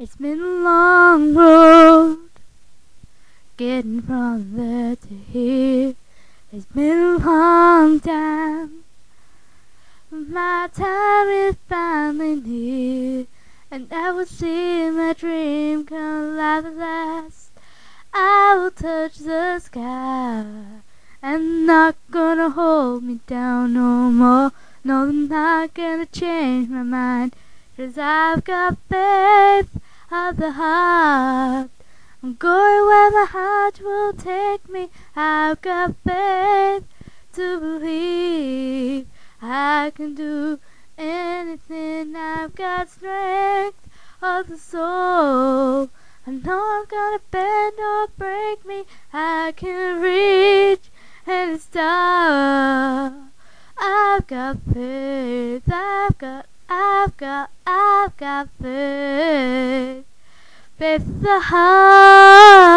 It's been a long road getting from there to here. It's been a long time. My time is finally near, and I will see my dream come alive at last. I will touch the sky, and not gonna hold me down no more. No, they're not gonna change my mind, cause I've got faith of the heart. I'm going where my heart will take me. I've got faith to believe I can do anything. I've got strength of the soul. I know I'm gonna bend or break me. I can reach any star. I've got faith. I've got, I've got, I've got faith. Faith the heart.